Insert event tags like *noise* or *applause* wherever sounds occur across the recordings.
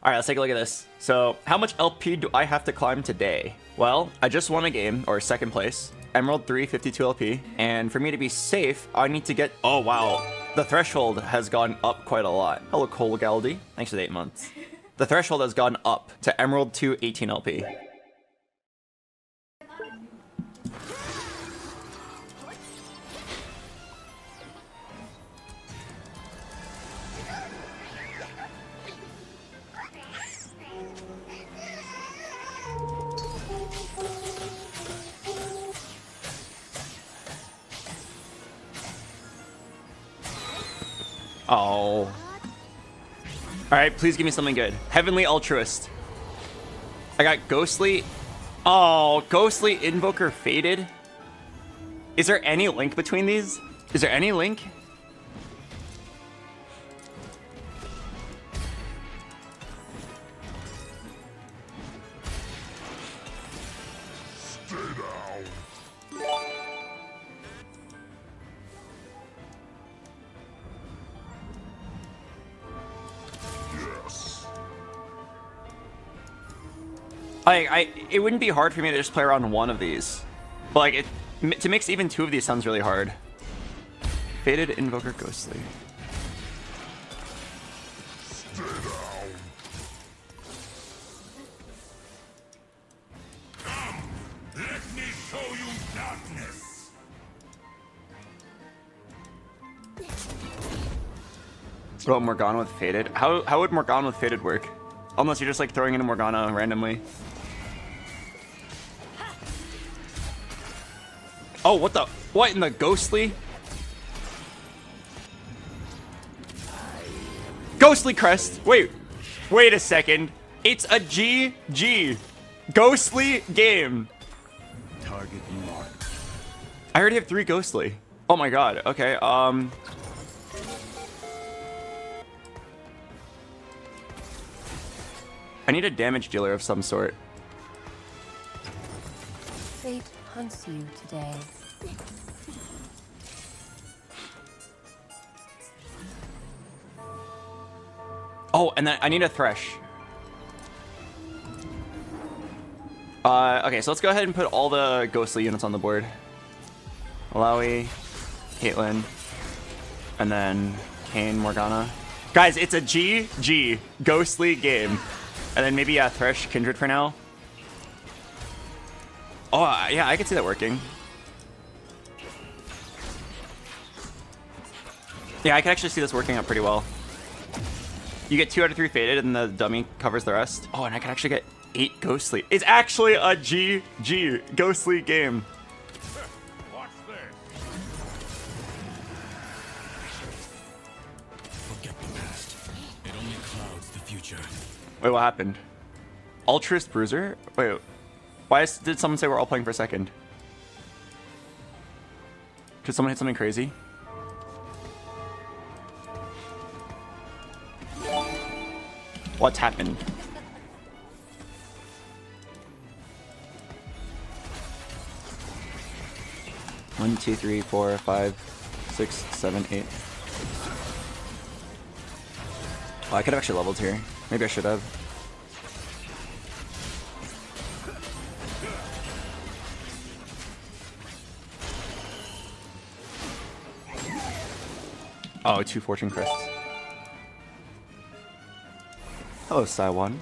All right, let's take a look at this. So, how much LP do I have to climb today? Well, I just won a game, or second place. Emerald 352 LP. And for me to be safe, I need to get... Oh, wow. The threshold has gone up quite a lot. Hello, Cole Galdi. Thanks for the eight months. The threshold has gone up to Emerald 218 LP. Oh. Alright, please give me something good. Heavenly Altruist. I got Ghostly. Oh, Ghostly Invoker Faded. Is there any link between these? Is there any link? Like, I, it wouldn't be hard for me to just play around one of these. But like, it, to mix even two of these sounds really hard. Faded Invoker Ghostly. What about Morgana with Faded? How, how would Morgana with Faded work? Unless you're just like throwing in a Morgana randomly. Oh, what the? What in the ghostly? Ghostly crest. Wait, wait a second. It's a GG. Ghostly game. Target marked. I already have three ghostly. Oh my god. Okay. Um. I need a damage dealer of some sort. Fate hunts you today. Oh, and then I need a Thresh. Uh, okay, so let's go ahead and put all the ghostly units on the board. Malawi, Caitlyn, and then Kayn, Morgana. Guys, it's a GG ghostly game. And then maybe a Thresh Kindred for now. Oh, uh, yeah, I can see that working. Yeah, I can actually see this working out pretty well. You get two out of three faded, and the dummy covers the rest. Oh, and I can actually get eight ghostly. It's actually a GG ghostly game. Watch this. Forget the past. It only clouds the future. Wait, what happened? Altruist Bruiser? Wait, why is, did someone say we're all playing for a second? Did someone hit something crazy? What's happened? One, two, three, four, five, six, seven, eight. Oh, I could have actually leveled here. Maybe I should have. Oh, two fortune crests. Hello, Saiwan.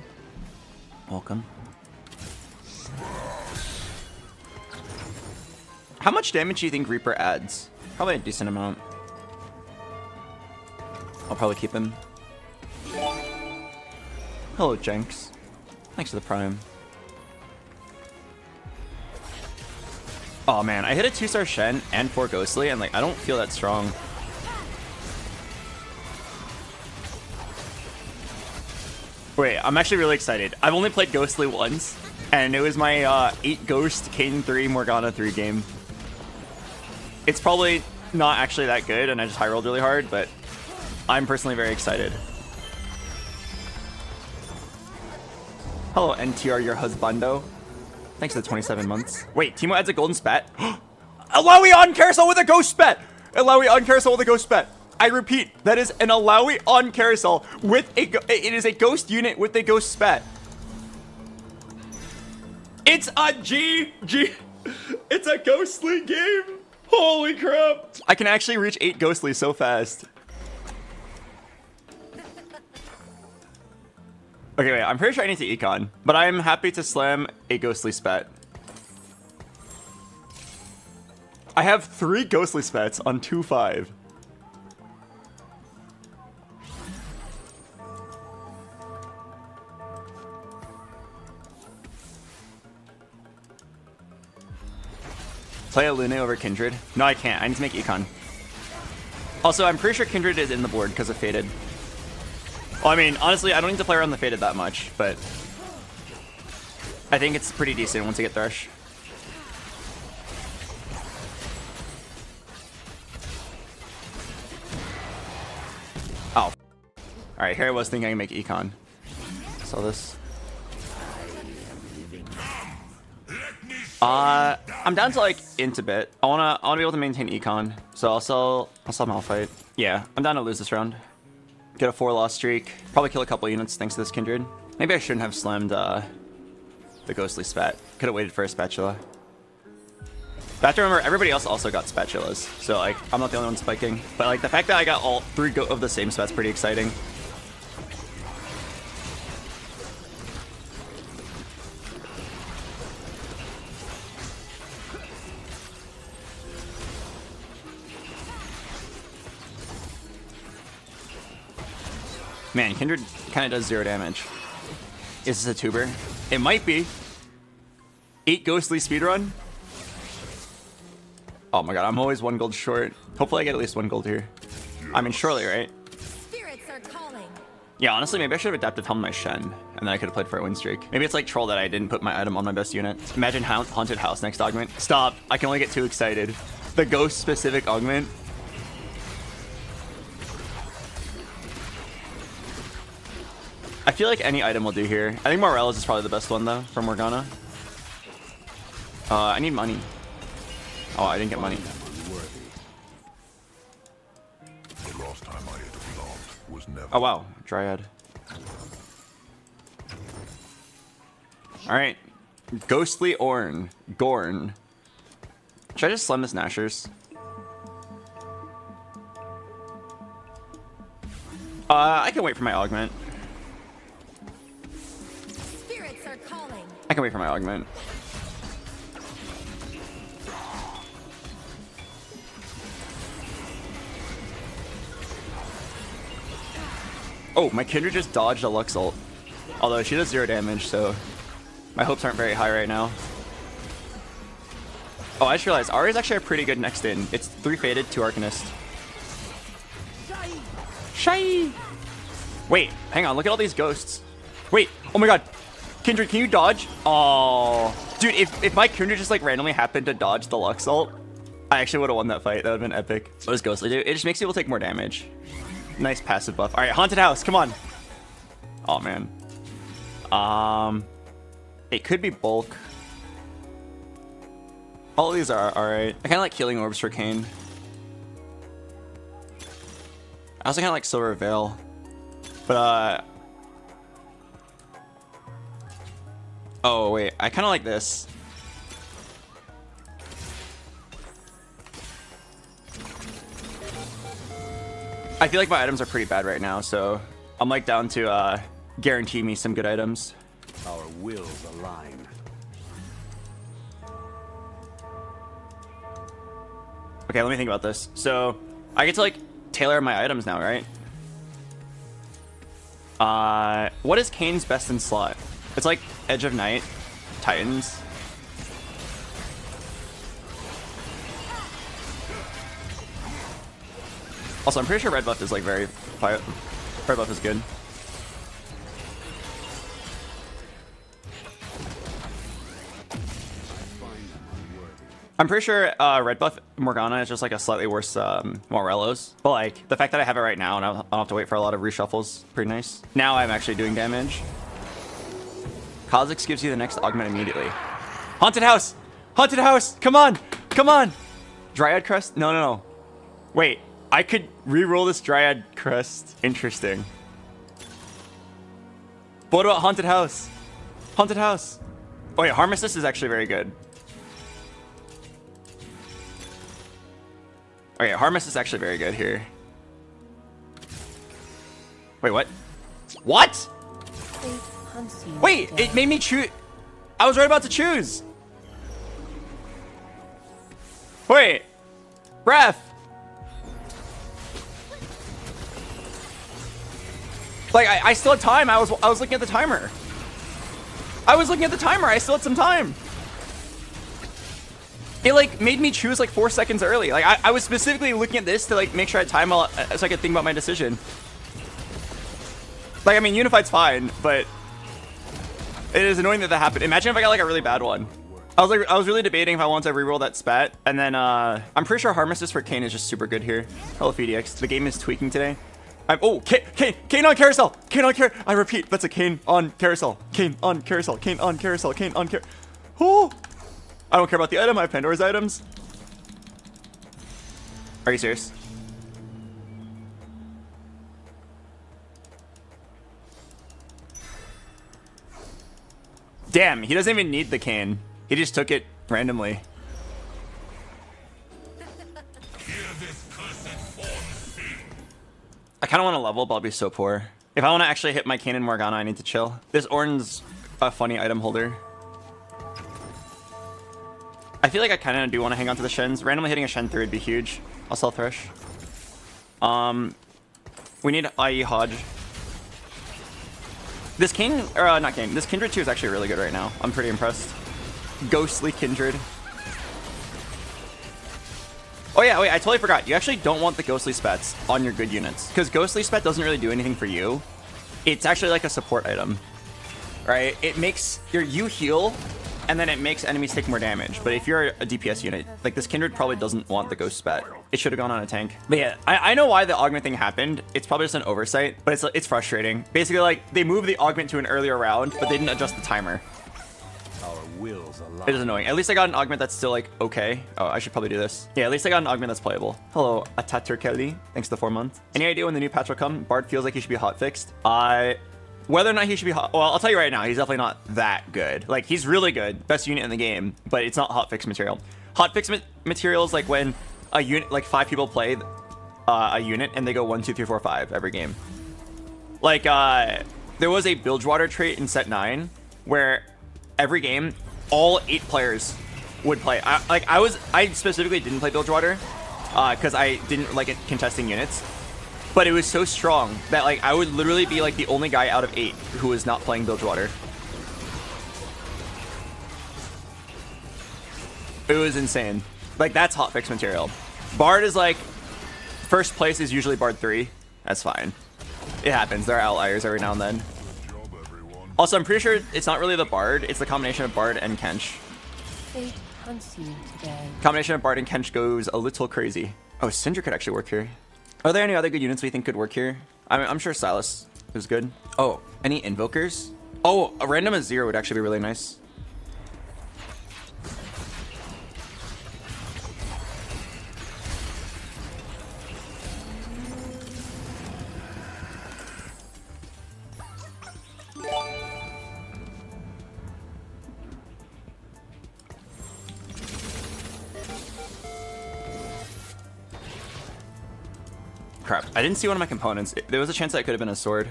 Welcome. How much damage do you think Reaper adds? Probably a decent amount. I'll probably keep him. Hello, Jenks. Thanks for the prime. Oh man, I hit a two-star Shen and four Ghostly, and like I don't feel that strong. Wait, I'm actually really excited. I've only played Ghostly once, and it was my uh, 8 Ghost, Kayn 3, Morgana 3 game. It's probably not actually that good, and I just high rolled really hard, but I'm personally very excited. Hello, NTR, your husbando. Thanks for the 27 months. Wait, Teemo adds a golden spat? *gasps* Alawi on carousel with a ghost spat! Alawi on carousel with a ghost spat! I repeat, that is an Alawi on carousel with a. It is a ghost unit with a ghost spat. It's a G G. It's a ghostly game. Holy crap! I can actually reach eight ghostly so fast. Okay, wait. I'm pretty sure I need to econ, but I'm happy to slam a ghostly spat. I have three ghostly spats on two five. Play a Luna over Kindred? No, I can't. I need to make Econ. Also, I'm pretty sure Kindred is in the board because of Faded. Well, I mean, honestly, I don't need to play around the Faded that much, but I think it's pretty decent once I get Thresh. Oh. Alright, here I was thinking I can make Econ. Sell this. Uh, I'm down to like int a bit. I wanna, I wanna be able to maintain econ, so I'll sell, I'll sell Malphite. Yeah, I'm down to lose this round. Get a four loss streak. Probably kill a couple units thanks to this kindred. Maybe I shouldn't have slammed uh, the ghostly spat. Could have waited for a spatula. But I have to remember, everybody else also got spatulas, so like I'm not the only one spiking. But like the fact that I got all three go of the same spat's pretty exciting. Man, Kindred kind of does zero damage. Is this a tuber? It might be. Eight ghostly speedrun? Oh my god, I'm always one gold short. Hopefully I get at least one gold here. I mean, surely, right? Spirits are calling. Yeah, honestly, maybe I should have adapted Helm my Shen, and then I could have played for a win streak. Maybe it's like troll that I didn't put my item on my best unit. Imagine ha Haunted House next augment. Stop, I can only get too excited. The ghost-specific augment. I feel like any item will do here. I think Morello's is probably the best one, though, from Morgana. Uh, I need money. Oh, I didn't get money. Oh wow, Dryad. Alright. Ghostly Ornn. Gorn. Should I just slam this Nashor's? Uh, I can wait for my augment. Can wait for my augment. Oh, my Kindred just dodged a Lux ult. Although she does zero damage, so my hopes aren't very high right now. Oh, I just realized Ahri is actually a pretty good next in. It's three faded, two Arcanist. Shy. Wait, hang on. Look at all these ghosts. Wait. Oh my god. Kindred, can you dodge? Oh, dude. If if my Kindred just like randomly happened to dodge the Lux ult, I actually would have won that fight. That would have been epic. What does Ghostly do? It just makes people take more damage. Nice passive buff. All right, Haunted House. Come on. Oh man. Um, it could be bulk. All these are alright. I kind of like healing orbs for Kayn. I also kind of like Silver Veil. But, uh... Oh, wait. I kind of like this. I feel like my items are pretty bad right now, so I'm like down to uh, guarantee me some good items. Our wills align. Okay, let me think about this. So, I get to like tailor my items now, right? Uh, what is Kayn's best in slot? It's like Edge of Night, Titans. Also, I'm pretty sure red buff is like very, red buff is good. I'm pretty sure uh, red buff Morgana is just like a slightly worse um, Morello's. But like the fact that I have it right now and I don't have to wait for a lot of reshuffles, pretty nice. Now I'm actually doing damage. Kha'Zix gives you the next augment immediately. Haunted house! Haunted house! Come on! Come on! Dryad crest? No, no, no. Wait. I could re-roll this Dryad Crest. Interesting. But what about Haunted House? Haunted House. Oh yeah, Harm is actually very good. Oh, okay, Harm Assist is actually very good here. Wait, what? What? Fate hunts you Wait, it made me choose. I was right about to choose. Wait, breath. Like I, I still had time. I was I was looking at the timer. I was looking at the timer. I still had some time. It like made me choose like four seconds early. Like I, I was specifically looking at this to like make sure I had time uh, so I could think about my decision. Like I mean, Unified's fine, but it is annoying that that happened. Imagine if I got like a really bad one. I was like, I was really debating if I wanted to reroll that spat, and then uh, I'm pretty sure Harm for Kayn is just super good here. Hello FDX. The game is tweaking today. I'm oh Kayn, Kayn, Kayn on carousel, Kayn on car. I repeat, that's a Kayn on carousel, Kayn on carousel, Kayn on carousel, Kayn on car. Oh, I don't care about the item. I have Pandora's items. Are you serious? Damn, he doesn't even need the Kayn. He just took it randomly. I kind of want to level, but I'll be so poor. If I want to actually hit my Kayn in Morgana, I need to chill. This Ornn's a funny item holder. I feel like I kind of do want to hang on to the Shens. Randomly hitting a Shen 3 would be huge. I'll sell Thresh. Um, we need IE Hodge. This Kayn, or uh, not Kayn, this Kindred 2 is actually really good right now. I'm pretty impressed. Ghostly Kindred. Oh yeah, wait, I totally forgot. You actually don't want the Ghostly Spets on your good units. Because Ghostly Spet doesn't really do anything for you. It's actually like a support item. Right? It makes your you heal, and then it makes enemies take more damage. But if you're a DPS unit, like this Kindred probably doesn't want the Ghost Spat. It should have gone on a tank. But yeah, I, I know why the augment thing happened. It's probably just an oversight, but it's it's frustrating. Basically, like they moved the augment to an earlier round, but they didn't adjust the timer. Our wills It is annoying. At least I got an augment that's still like okay. Oh, I should probably do this. Yeah, at least I got an augment that's playable. Hello, Atatur Kelly. Thanks to the four months. Any idea when the new patch will come? Bard feels like he should be hot fixed. I. whether or not he should be hot. Well, I'll tell you right now, he's definitely not that good. Like he's really good, best unit in the game, but it's not hot fix material. Hot fix ma- material is like when a unit, like five people play uh, a unit and they go one, two, three, four, five every game. Like, uh, there was a Bilgewater trait in set nine where every game, all eight players would play. I, like, I was, I specifically didn't play Bilgewater because I didn't like it contesting units. But it was so strong that like I would literally be like the only guy out of eight who was not playing Bilgewater. It was insane. Like that's hot fix material. Bard is like first place is usually Bard three. That's fine. It happens. There are outliers every now and then. Also, I'm pretty sure it's not really the Bard. It's the combination of Bard and Kench. Fate hunts you today. Combination of Bard and Kench goes a little crazy. Oh, Cinder could actually work here. Are there any other good units we think could work here? I'm, I'm sure Sylas is good. Oh, any Invokers? Oh, a random Azir would actually be really nice. I didn't see one of my components. There was a chance that it could have been a sword.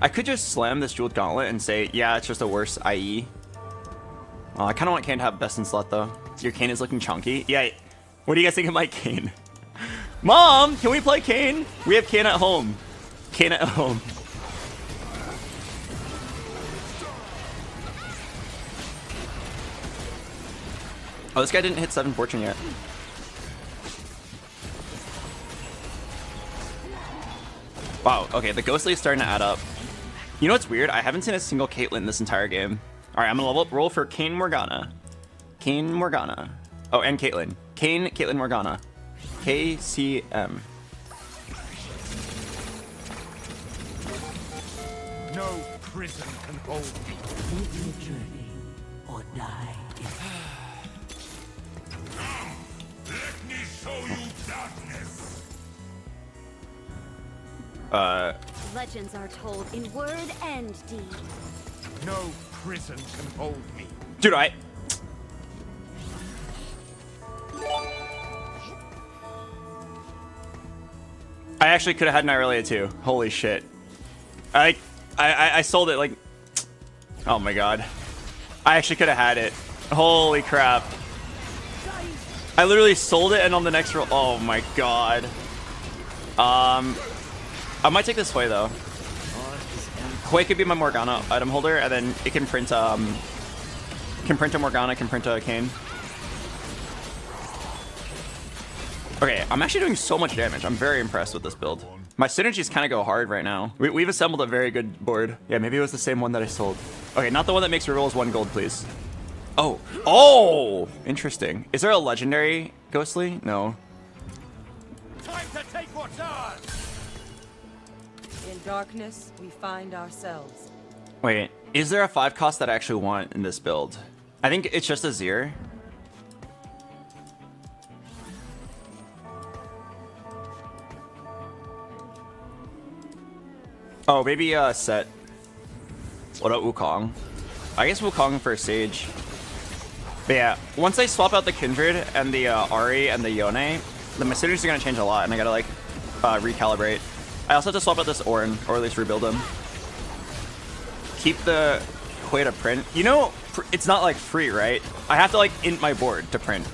I could just slam this jeweled gauntlet and say, yeah, it's just a worse IE. I kind of want Kayn to have best in slot though. Your Kayn is looking chunky. Yeah, what do you guys think of my *laughs* Kayn? Mom, can we play Kayn? We have Kayn at home. Kayn at home. Oh, this guy didn't hit 7 fortune yet. Wow, okay, the Ghostly is starting to add up. You know what's weird? I haven't seen a single Caitlyn this entire game. Alright, I'm gonna level up roll for Kayn Morgana. Kayn Morgana. Oh, and Caitlyn. Kayn, Caitlyn Morgana. KCM. No prison can hold me. Live your journey or die. *sighs* Let me show you Uh, Legends are told in word and deed. No prison can hold me. dude, I. I actually could have had an Irelia too. Holy shit. I, I, I- I sold it like. Oh my god. I actually could have had it. Holy crap. I literally sold it and on the next roll. Oh my god. Um, I might take this Hwei though. Hwei could be my Morgana item holder, and then it can print um, can print a Morgana, can print a Kayn. Okay, I'm actually doing so much damage. I'm very impressed with this build. My synergies kind of go hard right now. We, we've assembled a very good board. Yeah, maybe it was the same one that I sold. Okay, not the one that makes rerolls one gold, please. Oh, oh, interesting. Is there a legendary ghostly? No. Time to take what's ours! Darkness, we find ourselves. Wait, is there a five cost that I actually want in this build? I think it's just Azir. Oh, maybe uh Sett. What about Wukong? I guess Wukong for Sage. But yeah, once I swap out the Kindred and the uh, Ahri and the Yone, the Masidders are gonna change a lot, and I gotta like uh, recalibrate. I also have to swap out this Ornn, or at least rebuild him keep the to print. You know, it's not like free, right? I have to like int my board to print.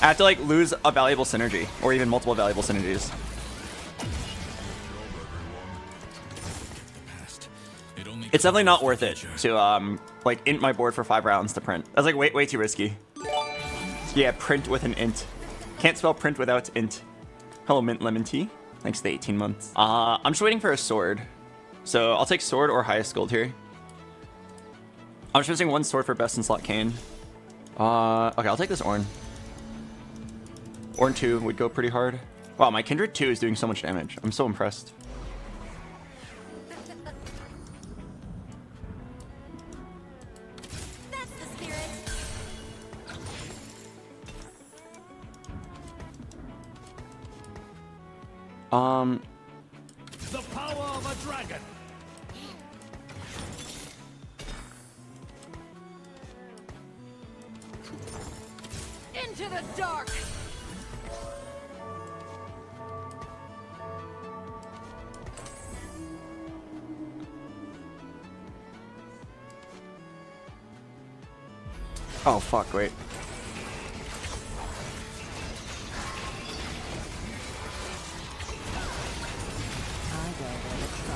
I have to like lose a valuable synergy or even multiple valuable synergies. It's definitely not worth it to um like int my board for five rounds to print. That's like way way too risky. Yeah, print with an int. Can't spell print without int. Hello, mint lemon tea. Thanks to the 18 months. Uh, I'm just waiting for a sword. So I'll take sword or highest gold here. I'm just missing one sword for best in slot Kayn. Uh, okay, I'll take this Ornn. Ornn 2 would go pretty hard. Wow, my Kindred 2 is doing so much damage. I'm so impressed. Um,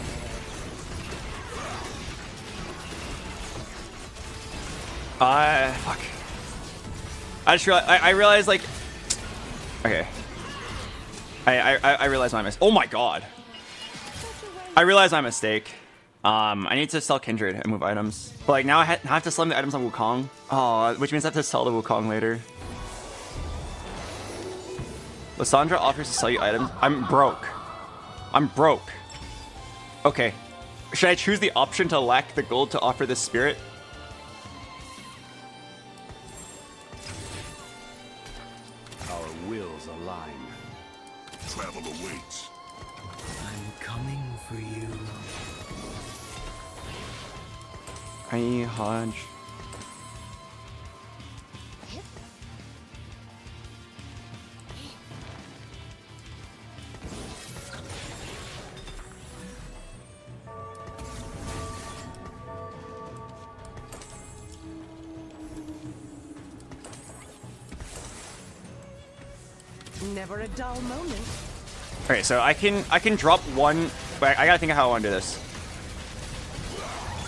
is. Uh, fuck. I just realized, I, I realized like, okay. I, I, I realized my mistake. Oh my god. I realized my mistake. Um, I need to sell Kindred and move items. But like now I ha have to sell the items on Wukong. Oh, which means I have to sell the Wukong later. Lissandra offers to sell you items. I'm broke. I'm broke. Okay. Should I choose the option to lack the gold to offer this spirit? Our wills align. Travel awaits. I'm coming for you. Hi, Hodge. Dull moment. Okay, so I can I can drop one. Wait, I gotta think of how I want to do this.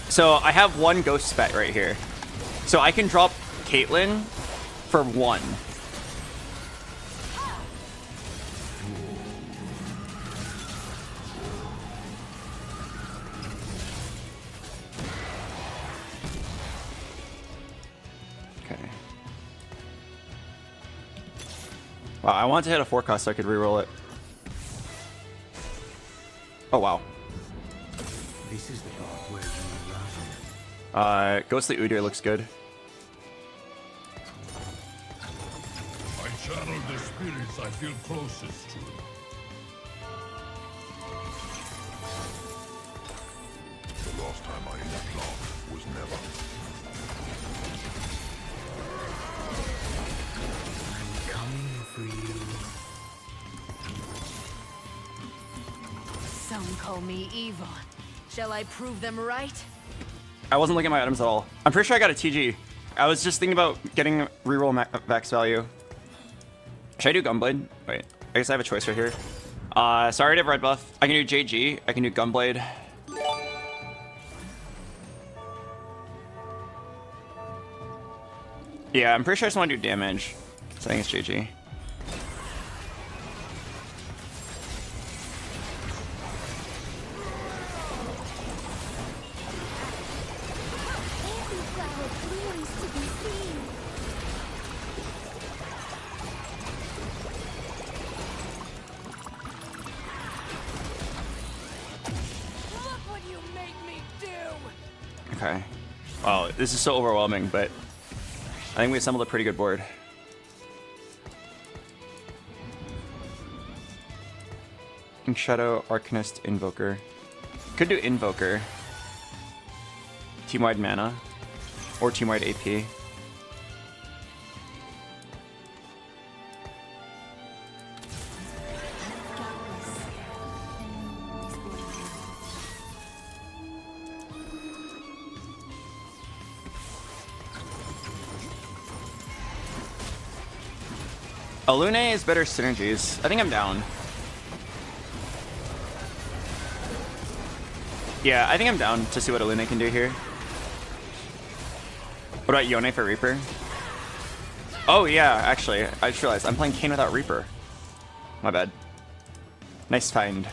So I have one ghost spat right here. So I can drop Caitlyn for one. wanted to hit a forecast? so I could reroll it. Oh wow. This is the. Uh, Ghostly Udyr looks good. I channel the spirits I feel closest to. The last time I was never. for you. Some call me evil. Shall I prove them right? I wasn't looking at my items at all. I'm pretty sure I got a TG. I was just thinking about getting reroll ma- max value. Should I do Gunblade? Wait, I guess I have a choice right here. Uh, sorry to have red buff. I can do JG. I can do Gunblade. Yeah, I'm pretty sure I just want to do damage. So I think it's JG. Okay. Wow, this is so overwhelming, but I think we assembled a pretty good board. Shadow, Arcanist, Invoker. Could do Invoker. Team-wide mana. Or team-wide AP. Alune is better synergies. I think I'm down. Yeah, I think I'm down to see what Alune can do here. What about Yone for Reaper? Oh yeah, actually, I just realized I'm playing Kayn without Reaper. My bad. Nice find.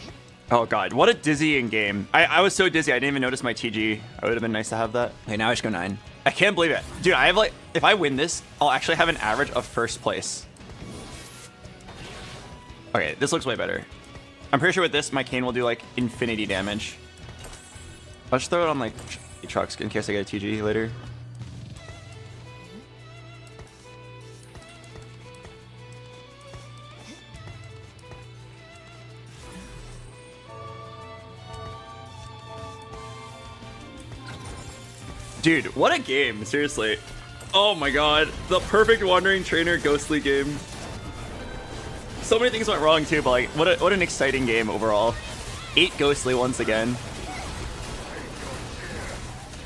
Oh god, what a dizzying game. I, I was so dizzy, I didn't even notice my TG. It would have been nice to have that. Okay, now I just go 9. I can't believe it. Dude, I have like, if I win this, I'll actually have an average of first place. Okay, this looks way better. I'm pretty sure with this, my Kayn will do like infinity damage. I'll just throw it on like trucks in case I get a TG later. Dude, what a game, seriously. Oh my god, the perfect Wandering Trainer Ghostly game. So many things went wrong too, but like, what, a, what an exciting game overall. Eight Ghostly once again.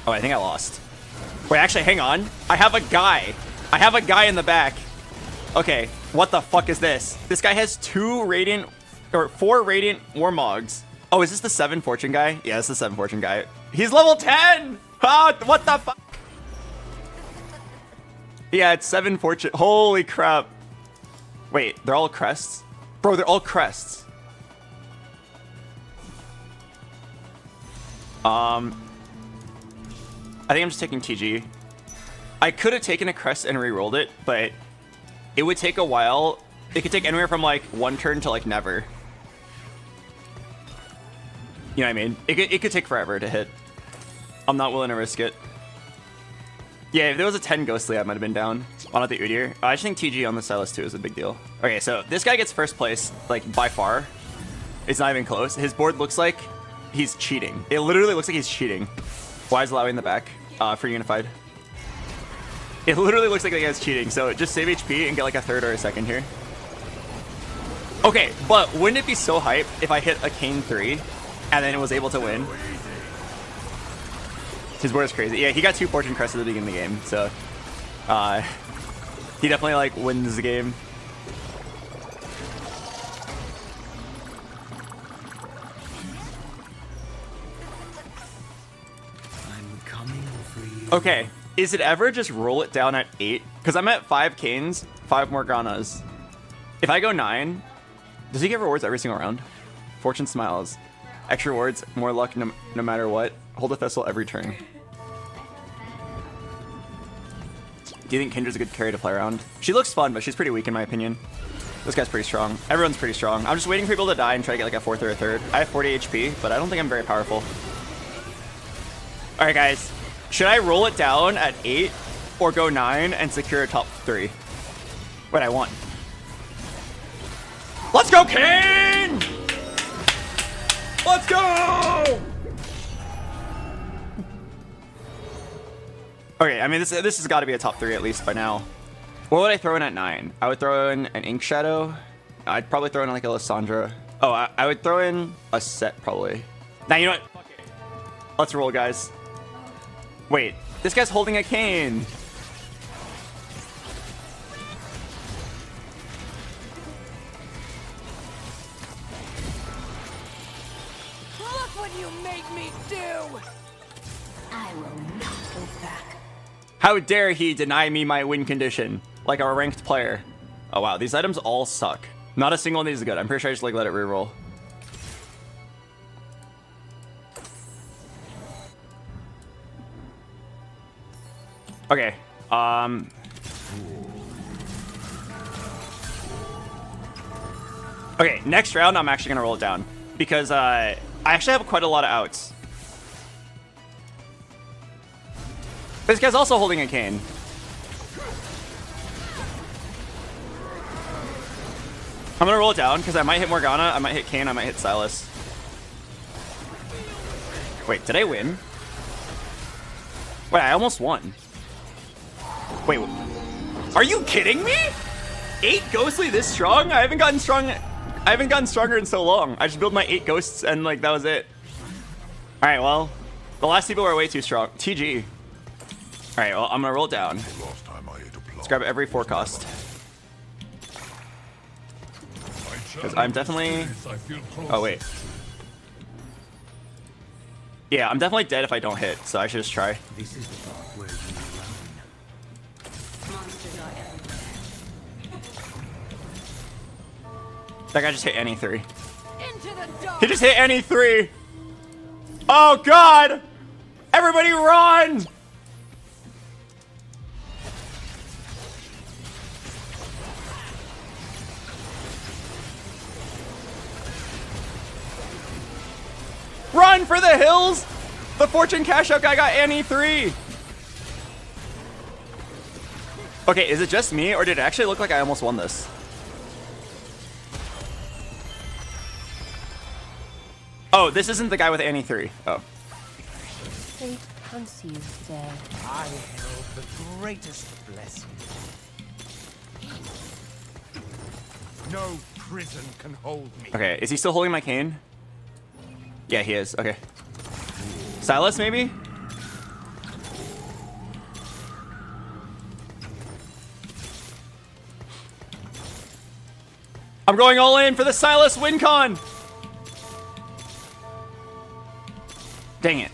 Oh, I think I lost. Wait, actually, hang on. I have a guy. I have a guy in the back. Okay, what the fuck is this? This guy has two Radiant, or four Radiant Warmogs. Oh, is this the seven Fortune guy? Yeah, it's the seven Fortune guy. He's level 10! Ah, what the fuck? Yeah, it's seven Fortune. Holy crap. Wait, they're all crests? Bro, they're all crests. Um, I think I'm just taking TG. I could have taken a crest and re-rolled it, but it would take a while. It could take anywhere from like one turn to like never. You know what I mean? It could, it could take forever to hit. I'm not willing to risk it. Yeah, if there was a 10 Ghostly, I might have been down. On at the Udyr. I just think TG on the Sylas 2 is a big deal. Okay, so this guy gets first place, like, by far. It's not even close. His board looks like he's cheating. It literally looks like he's cheating. Why is Lowy in the back uh, for Unified? It literally looks like the guy's cheating, so just save HP and get like a third or a second here. Okay, but wouldn't it be so hype if I hit a Kayn 3 and then it was able to win? His board is crazy. Yeah, he got two Fortune Crests at the beginning of the game, so uh, he definitely like wins the game. Okay, is it ever just roll it down at eight? Because I'm at five Kayns, five Morganas. If I go nine, does he get rewards every single round? Fortune smiles. Extra rewards, more luck no, no matter what. Hold a Thistle every turn. Do you think Kindra's a good carry to play around? She looks fun, but she's pretty weak in my opinion. This guy's pretty strong. Everyone's pretty strong. I'm just waiting for people to die and try to get like a fourth or a third. I have 40 HP, but I don't think I'm very powerful. All right, guys. Should I roll it down at eight or go nine and secure a top three? Wait, I won. Let's go, Kayn! Let's go! Okay, I mean this this has got to be a top three at least by now. What would I throw in at nine? I would throw in an Ink Shadow. I'd probably throw in like a Lissandra. Oh, I, I would throw in a Sett probably. Now you know what? Fuck it. Let's roll, guys. Wait, this guy's holding a Kayn. Look what you made me do! I will not go back. How dare he deny me my win condition like a ranked player? Oh wow, these items all suck. Not a single one of these is good. I'm pretty sure I just like let it reroll. Okay. Um. Okay, next round I'm actually gonna roll it down because uh, I actually have quite a lot of outs. This guy's also holding a Kayn. I'm gonna roll it down because I might hit Morgana, I might hit Kayn, I might hit Sylas. Wait, did I win? Wait, I almost won. Wait, are you kidding me? Eight ghostly this strong? I haven't gotten strong. I haven't gotten stronger in so long. I just built my eight ghosts and like that was it. All right, well, the last people were way too strong. TG. All right, well, I'm gonna roll it down. Last time I ate a plant. Let's grab every forecast. Because I'm definitely. I feel oh, close. Oh wait. Yeah, I'm definitely dead if I don't hit, so I should just try. This is the part where you run. Monsters are everywhere. That guy just hit Annie three. Into the dark! He just hit Annie three. Oh god! Everybody run! Run for the hills! The fortune cash out guy got Annie three. Okay, is it just me, or did it actually look like I almost won this? Oh, this isn't the guy with Annie three. Oh. Fate hunts you today. I held the greatest blessing. No prison can hold me. Okay, is he still holding my Kayn? Yeah, he is. Okay. Sylas, maybe? I'm going all in for the Sylas WinCon! Dang it.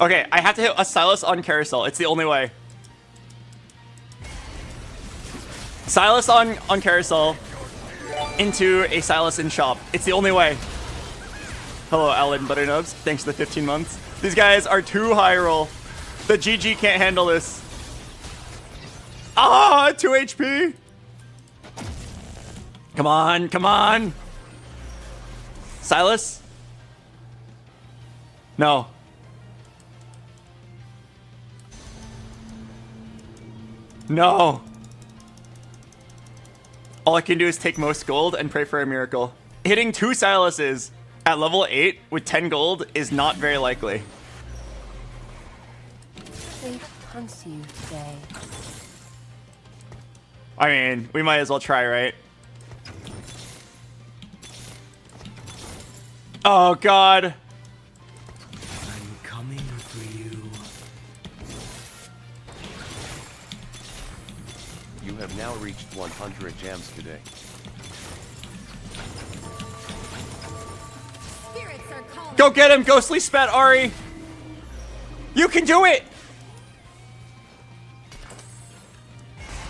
Okay, I have to hit a Sylas on carousel. It's the only way. Sylas on, on carousel into a Sylas in shop. It's the only way. Hello, Alan Butternubs. Thanks for the 15 months. These guys are too high roll. The GG can't handle this. Ah, 2 HP. Come on, come on. Sylas? No. No. All I can do is take most gold and pray for a miracle. Hitting two Sylases at level 8 with 10 gold is not very likely. Fate hunts you today. I mean, we might as well try, right? Oh, God. I'm coming for you. You have now reached 100 gems today. Go get him, Ghostly Spat Ahri! You can do it!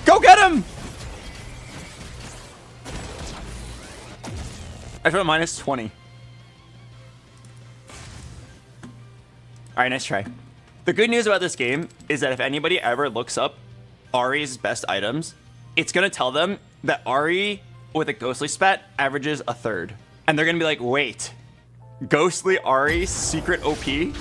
Go get him! I put minus 20. Alright, nice try. The good news about this game is that if anybody ever looks up Ahri's best items, it's gonna tell them that Ahri with a ghostly spat averages a third. And they're gonna be like, wait, ghostly Ahri secret OP